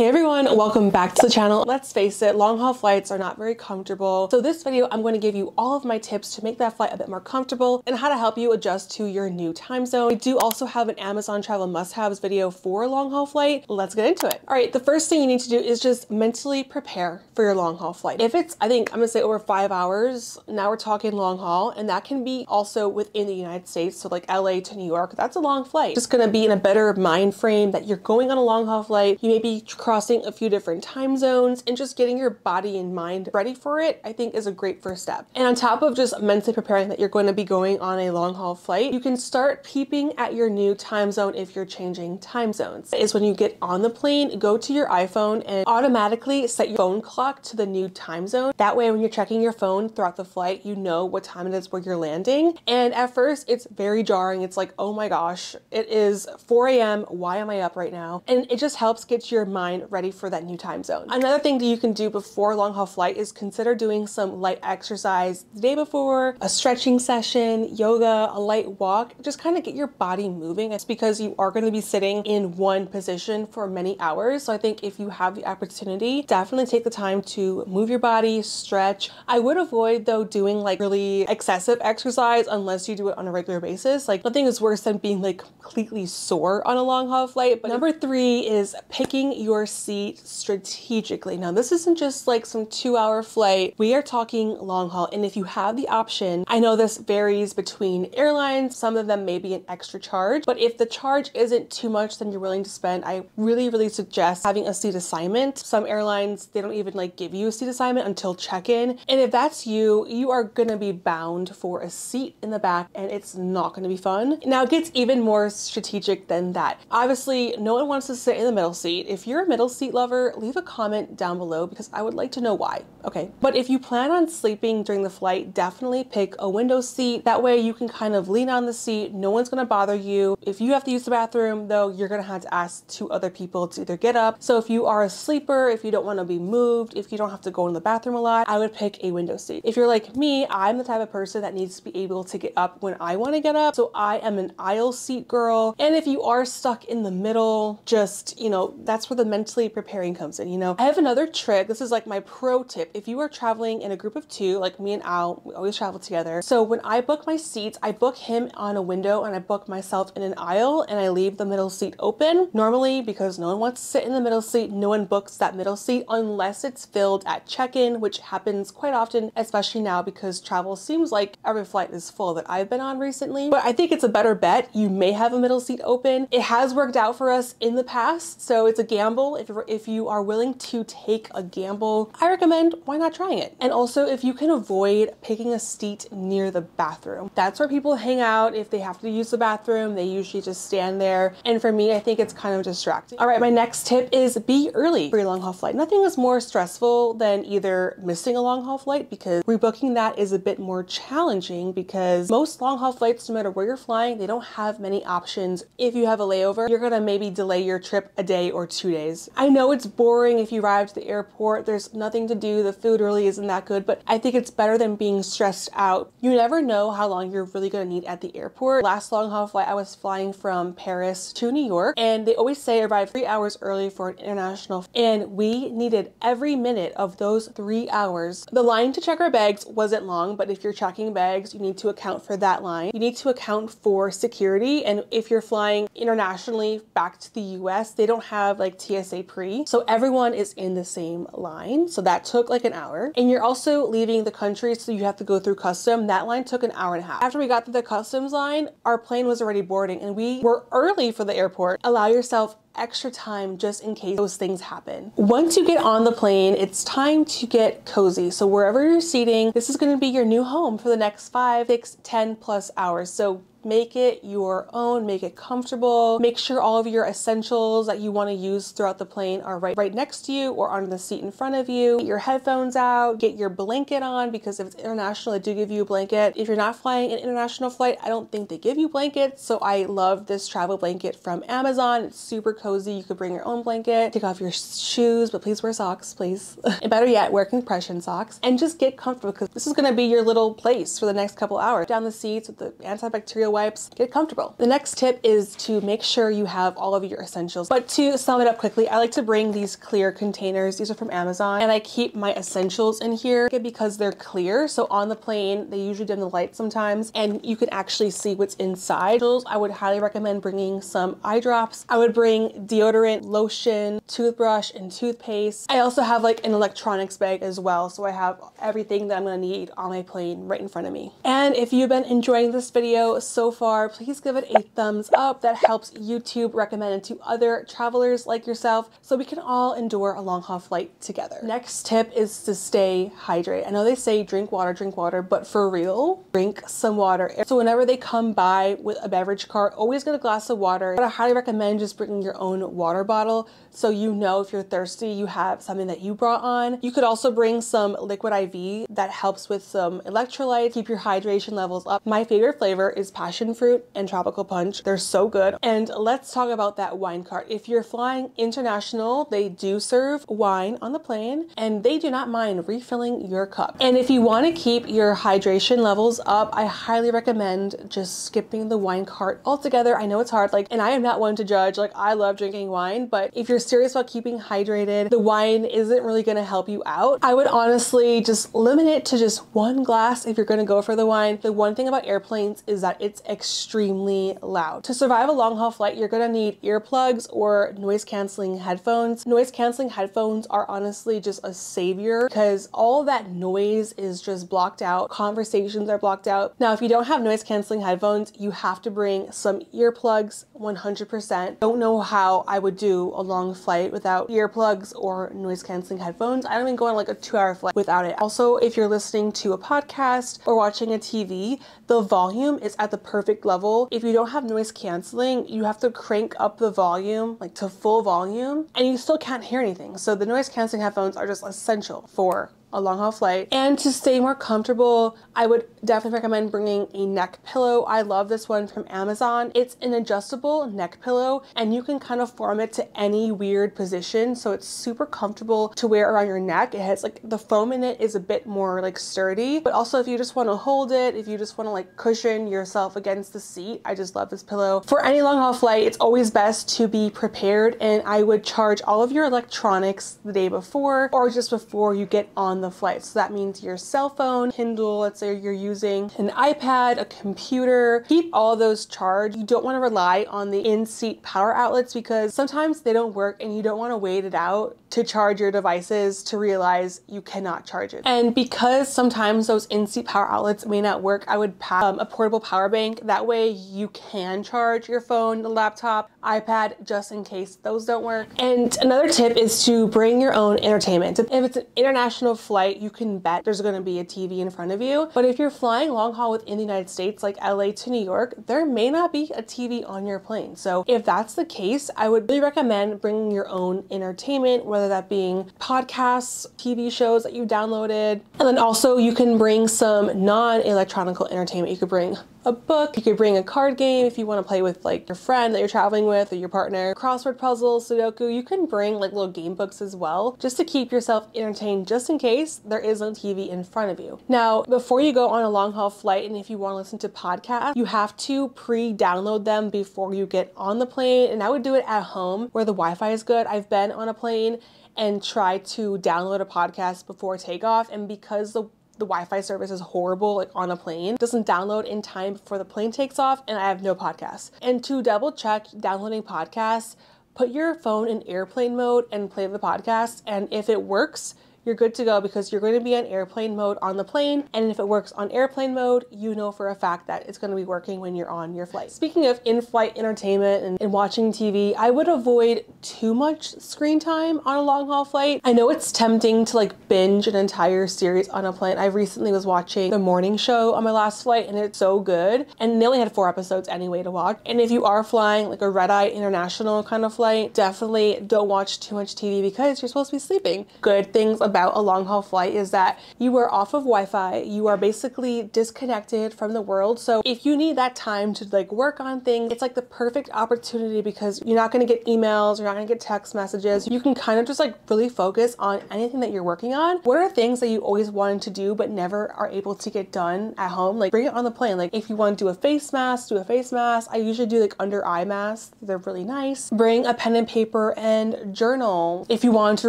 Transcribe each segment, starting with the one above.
Hey everyone, welcome back to the channel. Let's face it, long haul flights are not very comfortable. So this video, I'm going to give you all of my tips to make that flight a bit more comfortable and how to help you adjust to your new time zone. I do also have an Amazon travel must-haves video for a long haul flight. Let's get into it. All right, the first thing you need to do is just mentally prepare for your long haul flight. If it's, I think I'm gonna say over five hours, now we're talking long haul, and that can be also within the United States. So like LA to New York, that's a long flight. Just gonna be in a better mind frame that you're going on a long haul flight. You may be crossing a few different time zones and just getting your body and mind ready for it, I think is a great first step. And on top of just mentally preparing that you're going to be going on a long haul flight, you can start peeping at your new time zone if you're changing time zones. Is when you get on the plane, go to your iPhone and automatically set your phone clock to the new time zone. That way, when you're checking your phone throughout the flight, you know what time it is where you're landing. And at first, it's very jarring. It's like, oh my gosh, it is 4 a.m. Why am I up right now? And it just helps get your mind ready ready for that new time zone. Another thing that you can do before long haul flight is consider doing some light exercise the day before, a stretching session, yoga, a light walk, just kind of get your body moving. It's because you are going to be sitting in one position for many hours. So I think if you have the opportunity, definitely take the time to move your body, stretch. I would avoid though doing like really excessive exercise unless you do it on a regular basis. Like nothing is worse than being like completely sore on a long haul flight. But number three is picking your seat seat strategically. Now, this isn't just like some two hour flight. We are talking long haul. And if you have the option, I know this varies between airlines. Some of them may be an extra charge, but if the charge isn't too much than you're willing to spend, I really, really suggest having a seat assignment. Some airlines, they don't even like give you a seat assignment until check-in. And if that's you, you are gonna be bound for a seat in the back and it's not gonna be fun. Now it gets even more strategic than that. Obviously, no one wants to sit in the middle seat. If you're middle seat lover, leave a comment down below because I would like to know why. Okay, but if you plan on sleeping during the flight, definitely pick a window seat. That way you can kind of lean on the seat. No one's gonna bother you. If you have to use the bathroom though, you're gonna have to ask two other people to either get up. So if you are a sleeper, if you don't wanna be moved, if you don't have to go in the bathroom a lot, I would pick a window seat. If you're like me, I'm the type of person that needs to be able to get up when I wanna get up. So I am an aisle seat girl. And if you are stuck in the middle, just, you know, that's where the mentally preparing comes in, you know. I have another trick. This is like my pro tip. If you are traveling in a group of two, like me and Al, we always travel together. So when I book my seats, I book him on a window and I book myself in an aisle and I leave the middle seat open. Normally, because no one wants to sit in the middle seat, no one books that middle seat unless it's filled at check-in, which happens quite often, especially now because travel seems like every flight is full that I've been on recently. But I think it's a better bet. You may have a middle seat open. It has worked out for us in the past, so it's a gamble if, if you are willing to take a gamble, I recommend why not trying it? And also if you can avoid picking a seat near the bathroom. That's where people hang out. If they have to use the bathroom, they usually just stand there. And for me, I think it's kind of distracting. All right, my next tip is be early for your long haul flight. Nothing is more stressful than either missing a long haul flight because rebooking that is a bit more challenging because most long haul flights, no matter where you're flying, they don't have many options. If you have a layover, you're gonna maybe delay your trip a day or two days. I know it's boring if you arrive to the airport, there's nothing to do, the food really isn't that good, but I think it's better than being stressed out. You never know how long you're really gonna need at the airport. Last long haul flight, I was flying from Paris to New York, and they always say arrive three hours early for an international, and we needed every minute of those three hours. The line to check our bags wasn't long, but if you're checking bags, you need to account for that line. You need to account for security, and if you're flying internationally back to the US, they don't have like TSA pre, so everyone is in the same line. So that took like an hour. And you're also leaving the country, so you have to go through custom. That line took an hour and a half. After we got to the customs line, our plane was already boarding and we were early for the airport. Allow yourself extra time just in case those things happen. Once you get on the plane, it's time to get cozy. So wherever you're seating, this is gonna be your new home for the next five, six, ten plus hours. So make it your own, make it comfortable. Make sure all of your essentials that you want to use throughout the plane are right, right next to you or on the seat in front of you. Get your headphones out, get your blanket on because if it's international, they do give you a blanket. If you're not flying an international flight, I don't think they give you blankets. So I love this travel blanket from Amazon. It's super cozy. You could bring your own blanket, take off your shoes, but please wear socks, please. and better yet, wear compression socks and just get comfortable because this is gonna be your little place for the next couple hours. Down the seats with the antibacterial wipes, get comfortable. The next tip is to make sure you have all of your essentials. But to sum it up quickly, I like to bring these clear containers. These are from Amazon and I keep my essentials in here because they're clear. So on the plane, they usually dim the light sometimes and you can actually see what's inside. I would highly recommend bringing some eye drops. I would bring deodorant, lotion, toothbrush, and toothpaste. I also have like an electronics bag as well. So I have everything that I'm gonna need on my plane right in front of me. And if you've been enjoying this video so far, please give it a thumbs up. That helps YouTube recommend it to other travelers like yourself so we can all endure a long haul flight together. Next tip is to stay hydrated. I know they say drink water, drink water, but for real, drink some water. So whenever they come by with a beverage cart, always get a glass of water. But I highly recommend just bringing your own water bottle so you know if you're thirsty, you have something that you brought on. You could also bring some liquid IV that helps with some electrolytes, keep your hydration levels up. My favorite flavor is passion fruit and tropical punch. They're so good. And let's talk about that wine cart. If you're flying international, they do serve wine on the plane and they do not mind refilling your cup. And if you want to keep your hydration levels up, I highly recommend just skipping the wine cart altogether. I know it's hard, like, and I am not one to judge. Like, I love drinking wine, but if you're serious about keeping hydrated, the wine isn't really going to help you out. I would honestly just limit it to just one glass if you're going to go for the wine. The one thing about airplanes is that it's extremely loud. To survive a long haul flight, you're going to need earplugs or noise canceling headphones. Noise canceling headphones are honestly just a savior because all that noise is just blocked out. Conversations are blocked out. Now, if you don't have noise canceling headphones, you have to bring some earplugs 100%. Don't know how I would do a long flight without earplugs or noise canceling headphones. I don't even go on like a two hour flight without it. Also, if you're listening to a podcast or watching a TV, the volume is at the perfect level. If you don't have noise canceling, you have to crank up the volume like to full volume and you still can't hear anything. So the noise canceling headphones are just essential for a long haul flight. And to stay more comfortable, I would definitely recommend bringing a neck pillow. I love this one from Amazon. It's an adjustable neck pillow and you can kind of form it to any weird position. So it's super comfortable to wear around your neck. It has like the foam in it is a bit more like sturdy, but also if you just want to hold it, if you just want to like cushion yourself against the seat, I just love this pillow. For any long haul flight, it's always best to be prepared and I would charge all of your electronics the day before or just before you get the flight. So that means your cell phone, Kindle, let's say you're using an iPad, a computer, keep all those charged. You don't want to rely on the in-seat power outlets because sometimes they don't work and you don't want to wait it out to charge your devices to realize you cannot charge it. And because sometimes those in-seat power outlets may not work, I would pack um, a portable power bank. That way you can charge your phone, the laptop, iPad, just in case those don't work. And another tip is to bring your own entertainment. If it's an international flight, you can bet there's gonna be a TV in front of you. But if you're flying long haul within the United States, like LA to New York, there may not be a TV on your plane. So if that's the case, I would really recommend bringing your own entertainment, whether that being podcasts, TV shows that you downloaded. And then also you can bring some non-electronical entertainment. You could bring a book. You could bring a card game if you want to play with like your friend that you're traveling with or your partner. Crossword puzzles, Sudoku. You can bring like little game books as well just to keep yourself entertained just in case there is no TV in front of you. Now, before you go on a long haul flight and if you want to listen to podcasts, you have to pre-download them before you get on the plane and I would do it at home where the Wi-Fi is good. I've been on a plane and tried to download a podcast before takeoff and because the the Wi-Fi service is horrible like on a plane. Doesn't download in time before the plane takes off and I have no podcasts. And to double check downloading podcasts, put your phone in airplane mode and play the podcast and if it works, you're good to go because you're going to be on airplane mode on the plane. And if it works on airplane mode, you know for a fact that it's going to be working when you're on your flight. Speaking of in flight entertainment and, and watching TV, I would avoid too much screen time on a long haul flight. I know it's tempting to like binge an entire series on a plane. I recently was watching the morning show on my last flight and it's so good. And they only had four episodes anyway to watch. And if you are flying like a red eye international kind of flight, definitely don't watch too much TV because you're supposed to be sleeping. Good things about a long haul flight is that you are off of Wi-Fi. You are basically disconnected from the world. So if you need that time to like work on things, it's like the perfect opportunity because you're not going to get emails, you're not going to get text messages. You can kind of just like really focus on anything that you're working on. What are things that you always wanted to do but never are able to get done at home? Like bring it on the plane. Like if you want to do a face mask, do a face mask. I usually do like under eye masks. They're really nice. Bring a pen and paper and journal. If you want to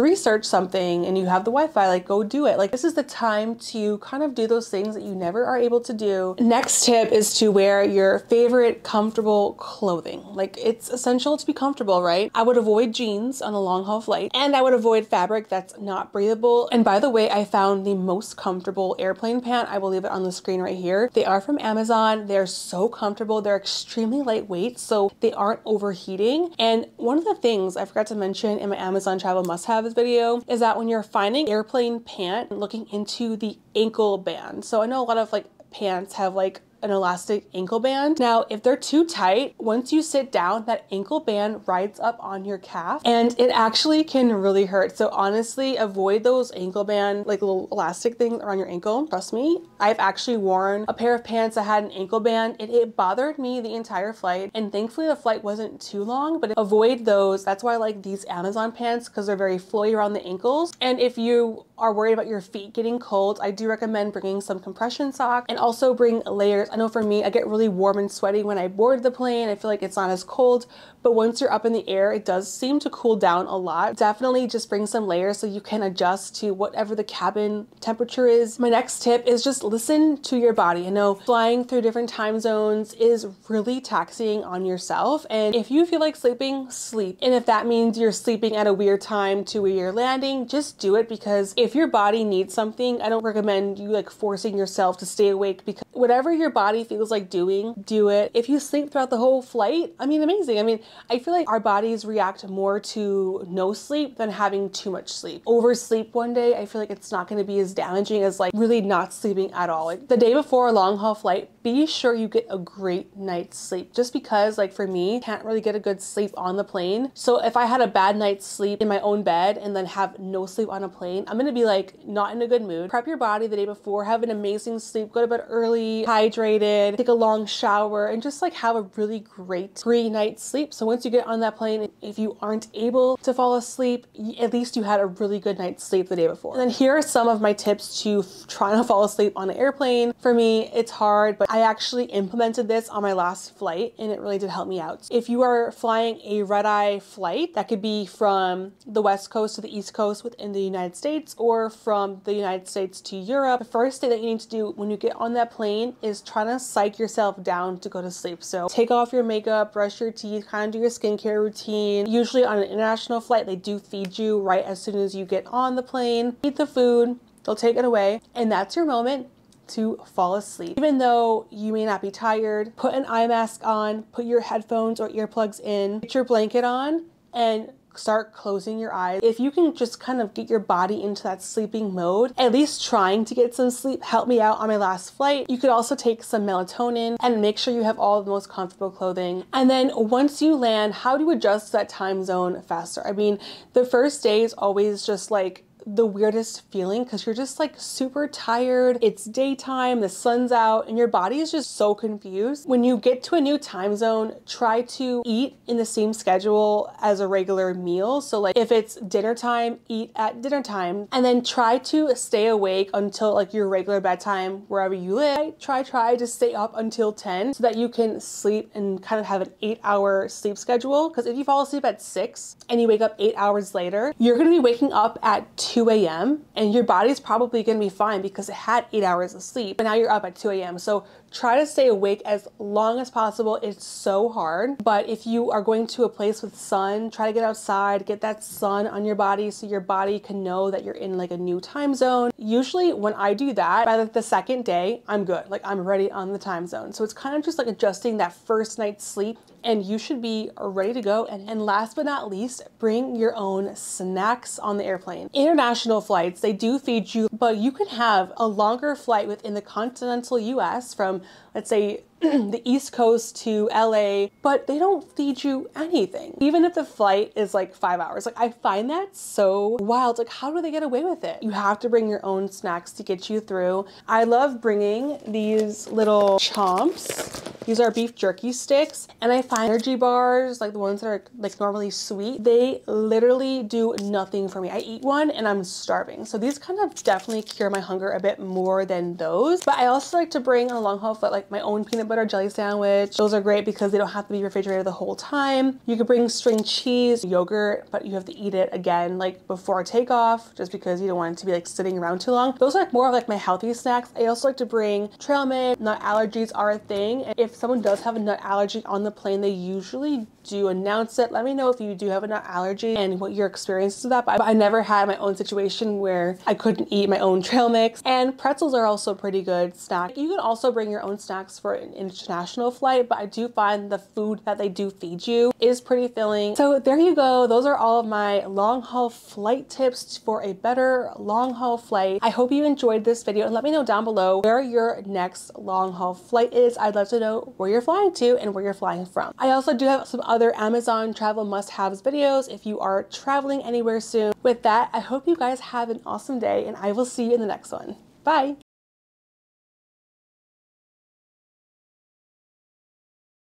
research something and you have the Wi-Fi, like go do it. Like this is the time to kind of do those things that you never are able to do. Next tip is to wear your favorite comfortable clothing. Like it's essential to be comfortable, right? I would avoid jeans on a long haul flight and I would avoid fabric that's not breathable. And by the way, I found the most comfortable airplane pant. I will leave it on the screen right here. They are from Amazon. They're so comfortable. They're extremely lightweight, so they aren't overheating. And one of the things I forgot to mention in my Amazon travel must-haves video is that when you're finding airplane pant, looking into the ankle band. So I know a lot of like pants have like an elastic ankle band. Now, if they're too tight, once you sit down, that ankle band rides up on your calf and it actually can really hurt. So honestly, avoid those ankle band, like little elastic things around your ankle. Trust me, I've actually worn a pair of pants that had an ankle band. It, it bothered me the entire flight and thankfully the flight wasn't too long, but avoid those. That's why I like these Amazon pants because they're very flowy around the ankles. And if you are worried about your feet getting cold, I do recommend bringing some compression socks and also bring layers. I know for me, I get really warm and sweaty when I board the plane. I feel like it's not as cold, but once you're up in the air, it does seem to cool down a lot. Definitely just bring some layers so you can adjust to whatever the cabin temperature is. My next tip is just listen to your body. I know flying through different time zones is really taxing on yourself. And if you feel like sleeping, sleep. And if that means you're sleeping at a weird time to where you're landing, just do it because if your body needs something, I don't recommend you like forcing yourself to stay awake because whatever your body feels like doing, do it. If you sleep throughout the whole flight, I mean, amazing. I mean, I feel like our bodies react more to no sleep than having too much sleep. Oversleep one day, I feel like it's not going to be as damaging as like really not sleeping at all. Like the day before a long haul flight, be sure you get a great night's sleep. Just because like for me, can't really get a good sleep on the plane. So if I had a bad night's sleep in my own bed and then have no sleep on a plane, I'm to be like not in a good mood. Prep your body the day before, have an amazing sleep, go to bed early, hydrated, take a long shower, and just like have a really great pre night's sleep. So once you get on that plane, if you aren't able to fall asleep, at least you had a really good night's sleep the day before. And then here are some of my tips to trying to fall asleep on an airplane. For me, it's hard, but I actually implemented this on my last flight and it really did help me out. If you are flying a red eye flight, that could be from the west coast to the east coast within the United States or from the United States to Europe, the first thing that you need to do when you get on that plane is try to psych yourself down to go to sleep. So take off your makeup, brush your teeth, kind of do your skincare routine. Usually on an international flight, they do feed you right as soon as you get on the plane. Eat the food, they'll take it away, and that's your moment to fall asleep. Even though you may not be tired, put an eye mask on, put your headphones or earplugs in, put your blanket on, and start closing your eyes. If you can just kind of get your body into that sleeping mode, at least trying to get some sleep helped me out on my last flight. You could also take some melatonin and make sure you have all the most comfortable clothing. And then once you land, how do you adjust that time zone faster? I mean, the first day is always just like the weirdest feeling because you're just like super tired. It's daytime, the sun's out, and your body is just so confused. When you get to a new time zone, try to eat in the same schedule as a regular meal. So, like if it's dinner time, eat at dinner time, and then try to stay awake until like your regular bedtime wherever you live. Try, try to stay up until 10 so that you can sleep and kind of have an eight hour sleep schedule. Because if you fall asleep at six and you wake up eight hours later, you're gonna be waking up at 2 a.m. and your body's probably gonna be fine because it had eight hours of sleep, but now you're up at 2 a.m. So try to stay awake as long as possible. It's so hard, but if you are going to a place with sun, try to get outside, get that sun on your body so your body can know that you're in like a new time zone. Usually when I do that, by the second day, I'm good. Like I'm ready on the time zone. So it's kind of just like adjusting that first night's sleep and you should be ready to go. And, and last but not least, bring your own snacks on the airplane. International flights, they do feed you, but you can have a longer flight within the continental US from let's say, the East Coast to LA, but they don't feed you anything. Even if the flight is like five hours. Like I find that so wild. Like how do they get away with it? You have to bring your own snacks to get you through. I love bringing these little chomps. These are beef jerky sticks and I find energy bars, like the ones that are like normally sweet, they literally do nothing for me. I eat one and I'm starving. So these kind of definitely cure my hunger a bit more than those. But I also like to bring on a long haul flight like my own peanut butter jelly sandwich. Those are great because they don't have to be refrigerated the whole time. You could bring string cheese, yogurt, but you have to eat it again like before takeoff just because you don't want it to be like sitting around too long. Those are like more of like my healthy snacks. I also like to bring trail mix. Nut allergies are a thing. If someone does have a nut allergy on the plane, they usually do announce it. Let me know if you do have a nut allergy and what your experience is with that. But I never had my own situation where I couldn't eat my own trail mix. And pretzels are also pretty good snack. You can also bring your own snacks for an international flight, but I do find the food that they do feed you is pretty filling. So there you go. Those are all of my long haul flight tips for a better long haul flight. I hope you enjoyed this video and let me know down below where your next long haul flight is. I'd love to know where you're flying to and where you're flying from. I also do have some other Amazon travel must-haves videos if you are traveling anywhere soon. With that, I hope you guys have an awesome day and I will see you in the next one. Bye!